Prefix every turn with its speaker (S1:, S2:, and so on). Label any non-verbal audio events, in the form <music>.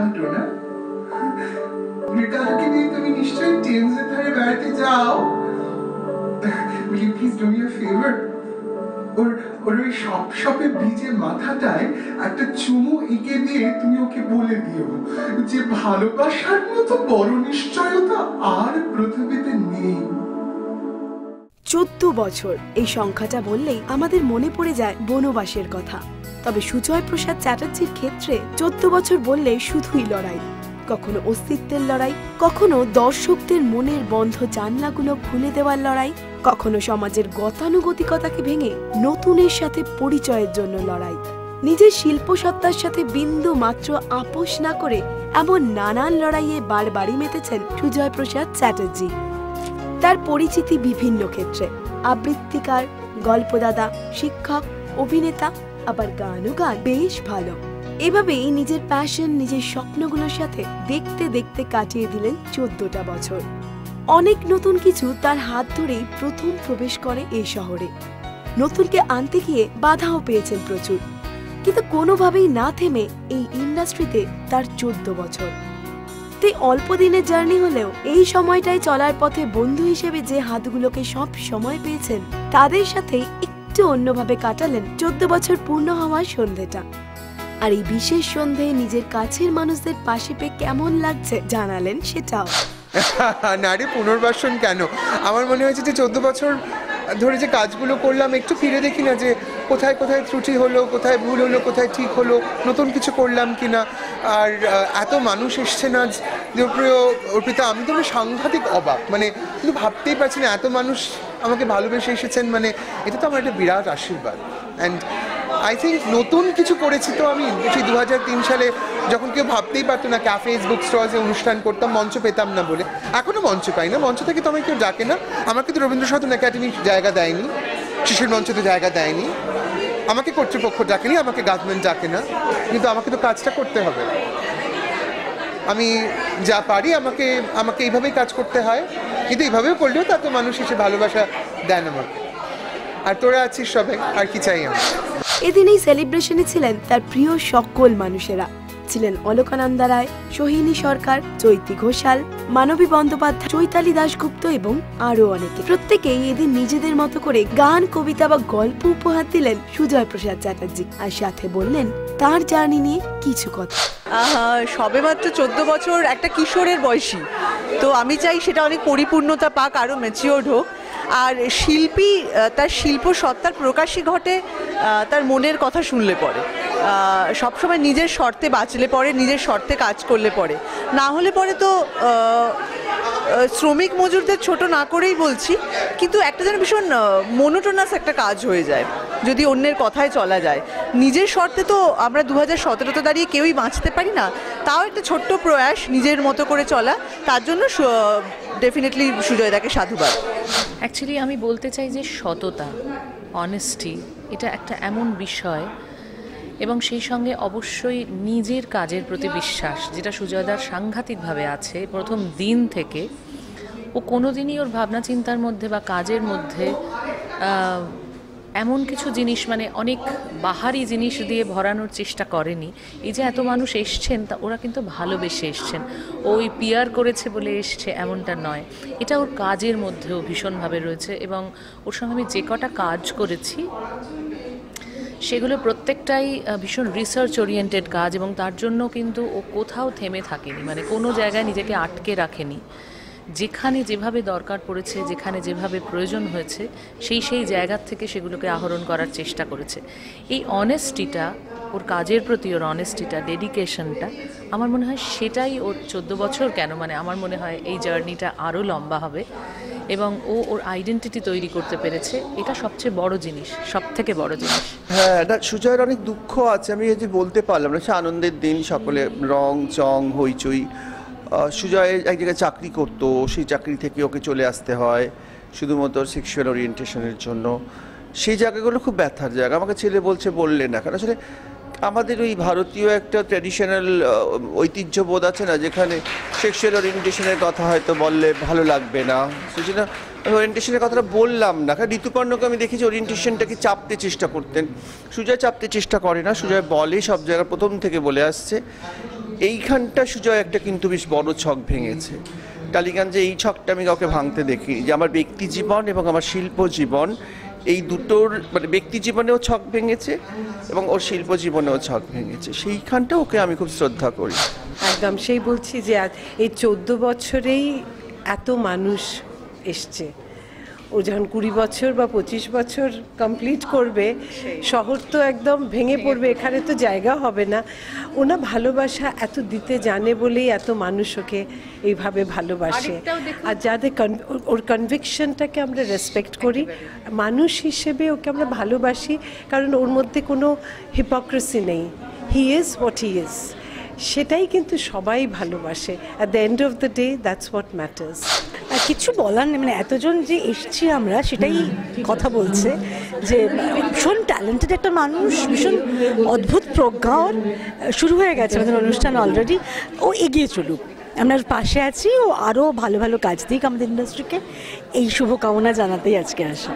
S1: Ricardo না। নিয়ে তুমি নিশ্চয়ই ধারে বেড়াতে যাও। Will you please do me a favor? ওর ওর ওই বীজের মাথাটায় একটা চুমু এঁকে দিয়ে তুমি ওকে বলে দিও যে ভালোবাসার মতো বড় নিশ্চয়তা আর পৃথিবীতে নেই।
S2: চোদ্দ বছর এই সংখ্যাটা বললেই আমাদের মনে পড়ে যায় বনবাসের কথা। তবে সুজয় প্রসাদ চ্যাটার্জির ক্ষেত্রে চোদ্দ বছর বললে শুধুই লড়াই। কখনো অস্তিত্বের লড়াই, কখনো দর্শকদের মনের বন্ধ জানলাগুলো খুলে দেওয়ার লড়াই, কখনো সমাজের গতানুগতিকতাকে ভেঙে নতুনের সাথে পরিচয়ের জন্য লড়াই। নিজের শিল্পসত্তার সাথে বিন্দু মাত্র আপোষ না করে এমন নানান লড়াইয়ে বারবারই মেতেছেন সুজয় প্রসাদ চ্যাটার্জি। তার পরিচিতি বিভিন্ন ক্ষেত্রে। আবৃত্তিকার গল্পদাদা শিক্ষক, অভিনেতা আবার গানও গান বেশ ভালো। এভাবেই নিজের প্যাশন নিজের স্বপ্নগুলোর সাথে দেখতে দেখতে কাটিয়ে দিলেন চোদ্দটা বছর। অনেক নতুন কিছু তার হাত ধরেই প্রথম প্রবেশ করে এই শহরে। নতুনকে আনতে গিয়ে বাধাও পেয়েছেন প্রচুর। কিন্তু কোনোভাবেই না থেমে এই ইন্ডাস্ট্রিতে তার চোদ্দ বছর। তাই অল্প দিনের জার্নি হলেও এই সময়টায় চলার পথে বন্ধু হিসেবে যে হাতগুলোকে সব সময় পেয়েছেন, তাদের সাথে একটু অন্যভাবে কাটালেন চোদ্দ বছর পূর্ণ হওয়ার সন্ধেটা। আর এই বিশেষ সন্ধে নিজের কাছের মানুষদের পাশে পেয়ে কেমন লাগছে জানালেন সেটাও। <laughs>
S3: নারী পুনর্বাসন কেন? আমার মনে হয়েছে যে চোদ্দ বছর ধরে যে কাজগুলো করলাম, একটু ফিরে দেখি না যে কোথায় কোথায় ত্রুটি হলো, কোথায় ভুল হলো, কোথায় ঠিক হলো, নতুন কিছু করলাম কি না আর এত মানুষ এসছে না দেবপ্রিয় অর্পিতা, আমি তো সাংঘাতিক অবাক। মানে কিন্তু ভাবতেই পারছি না এত মানুষ আমাকে ভালোবেসে এসেছেন মানে এটা তো আমার একটা বিরাট আশীর্বাদ। অ্যান্ড আই থিঙ্ক নতুন কিছু করেছি তো আমি, সেই দু হাজার তিন সালে যখন কেউ ভাবতেই পারতো না ক্যাফেজ বুক স্টলসে অনুষ্ঠান করতাম, মঞ্চ পেতাম না বলে। এখনও মঞ্চ পাই না, মঞ্চ থেকে তো আমাকে কেউ ডাকে না। আমার কিন্তু রবীন্দ্র সাধন একাডেমি জায়গা দেয়নি, শিশুর মঞ্চে তো জায়গা দেয়নি। আমাকে কর্তৃপক্ষ ডাকেনি, আমাকে গভর্নমেন্ট ডাকে না। কিন্তু আমাকে তো কাজটা করতে হবে। আমি যা পারি, আমাকে আমাকে এইভাবেই কাজ করতে হয়। কিন্তু এইভাবেও করলেও তাতে মানুষ এসে ভালোবাসা দেন আমাকে। আর তোরা আছিস সবাই আর কি চাই আমার?
S2: এদিন এই সেলিব্রেশনে ছিলেন তার প্রিয় সকল মানুষেরা। ছিলেন অলকানন্দা রায় সোহিনী সরকার চৈতি ঘোষাল মানবী বন্দ্যোপাধ্যায় চৈতালি দাশগুপ্ত এবং আরও অনেকে। প্রত্যেকেই এদিন নিজেদের মতো করে গান কবিতা বা গল্প উপহার দিলেন সুজয় প্রসাদ চ্যাটার্জি। আর সাথে বললেন তার জার্নি নিয়ে কিছু কথা।
S4: আহা, সবেমাত্র চোদ্দ বছর একটা কিশোরের বয়সী। তো আমি চাই সেটা অনেক পরিপূর্ণতা পাক আরও ম্যাচিওর্ড হোক। আর শিল্পী তার শিল্প সত্তার প্রকাশই ঘটে তার মনের কথা শুনলে পরে। সবসময় নিজের শর্তে বাঁচলে পরে, নিজের শর্তে কাজ করলে পরে। না হলে পরে তো শ্রমিক মজুরদের ছোট না করেই বলছি, কিন্তু একটা যেন ভীষণ মনোটোনাস একটা কাজ হয়ে যায়, যদি অন্যের কথায় চলা যায়। নিজের শর্তে তো আমরা দু হাজার সতেরোতে দাঁড়িয়ে কেউই বাঁচতে পারি না, তাও একটা ছোট্ট প্রয়াস নিজের মতো করে চলা, তার জন্য ডেফিনেটলি সুজয়দাকে সাধুবাদ।
S5: অ্যাকচুয়ালি আমি বলতে চাই যে সততা অনেস্টি এটা একটা এমন বিষয় এবং সেই সঙ্গে অবশ্যই নিজের কাজের প্রতি বিশ্বাস, যেটা সুজয়দার সাংঘাতিকভাবে আছে। প্রথম দিন থেকে ও কোনোদিনই ওর ভাবনা চিন্তার মধ্যে বা কাজের মধ্যে এমন কিছু জিনিস মানে অনেক বাহারি জিনিস দিয়ে ভরানোর চেষ্টা করেনি। এই যে এত মানুষ এসছেন, তা ওরা কিন্তু ভালোবেসে এসছেন। ওই পিয়ার করেছে বলে এসছে, এমনটা নয়। এটা ওর কাজের মধ্যেও ভীষণভাবে রয়েছে এবং ওর সঙ্গে আমি যে কটা কাজ করেছি, সেগুলো প্রত্যেকটাই ভীষণ রিসার্চ ওরিয়েন্টেড কাজ এবং তার জন্য কিন্তু ও কোথাও থেমে থাকেনি। মানে কোনো জায়গায় নিজেকে আটকে রাখেনি। যেখানে যেভাবে দরকার পড়েছে, যেখানে যেভাবে প্রয়োজন হয়েছে, সেই সেই জায়গার থেকে সেগুলোকে আহরণ করার চেষ্টা করেছে। এই অনেস্টিটা ওর কাজের প্রতি ওর অনেস্টিটা ডেডিকেশনটা আমার মনে হয় সেটাই ওর চোদ্দ বছর কেন মানে আমার মনে হয় এই জার্নিটা আরও লম্বা হবে এবং ও ওর আইডেন্টিটি তৈরি করতে পেরেছে। এটা সবচেয়ে বড় জিনিস সব থেকে বড় জিনিস।
S6: হ্যাঁ না সুজয়ের অনেক দুঃখ আছে, আমি যে বলতে পারলাম না, সে আনন্দের দিন, সকলে রং, চং, হইচই সুজয় এক জায়গায় চাকরি করতো, সেই চাকরি থেকে ওকে চলে আসতে হয়, শুধুমাত্র সেক্সুয়াল ওরিয়েন্টেশনের জন্য। সেই জায়গাগুলো খুব ব্যথার জায়গা, আমাকে ছেলে বলছে, বললে না। কারণ আসলে আমাদের ওই ভারতীয় একটা ট্র্যাডিশনাল ঐতিহ্যবোধ আছে না, যেখানে সেক্সুয়াল ওরিয়েন্টেশনের কথা হয়তো বললে ভালো লাগবে না। সেজন্য আমি ওরিয়েন্টেশনের কথাটা বললাম না। কারণ ঋতুপর্ণকে আমি দেখেছি ওরিয়েন্টেশনটাকে চাপতে চেষ্টা করতেন। সুজয় চাপতে চেষ্টা করে না, সুজয় বলে সব জায়গায় প্রথম থেকে বলে আসছে। এইখানটা সুজয়, একটা কিন্তু বেশ বড় ছক ভেঙেছে। টালিগঞ্জে এই ছকটা আমি কাউকে ভাঙতে দেখি যে আমার ব্যক্তি জীবন এবং আমার শিল্প জীবন, এই দুটোর মানে ব্যক্তি জীবনেও ছক ভেঙেছে এবং ওর শিল্প জীবনেও ছক ভেঙেছে। সেইখানটা ওকে আমি খুব শ্রদ্ধা করি।
S7: একদম, সেই বলছি যে এই চোদ্দ বছরেই এত মানুষ এসছে। ও যখন কুড়ি বছর বা পঁচিশ বছর কমপ্লিট করবে শহর তো একদম ভেঙে পড়বে এখানে তো জায়গা হবে না। ওনা ভালোবাসা এত দিতে জানে বলেই এত মানুষ ওকে এইভাবে ভালোবাসে। আর যাদের ওর- কনভিকশনটাকে আমরা রেসপেক্ট করি মানুষ হিসেবে ওকে আমরা ভালোবাসি কারণ ওর মধ্যে কোনো হিপোক্রেসি নেই। He is what he is সেটাই কিন্তু সবাই ভালোবাসে। At the end of the day that's what matters
S8: কিছু বলার নেই মানে এতজন যে এসছি আমরা, সেটাই কথা বলছে যে ভীষণ ট্যালেন্টেড একটা মানুষ, ভীষণ অদ্ভুত প্রজ্ঞা শুরু হয়ে গেছে আমাদের অনুষ্ঠান অলরেডি ও এগিয়ে চলুক। আমরা পাশে আছি, ও আরও ভালো ভালো কাজ দিক আমাদের ইন্ডাস্ট্রিকে এই শুভকামনা জানাতেই আজকে আসা।